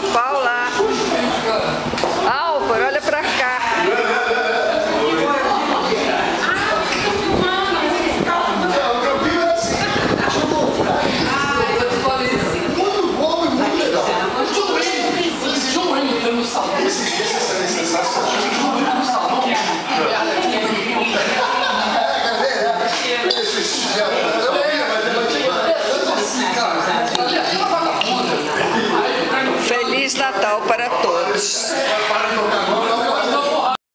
Pica-Pau Natal para todos.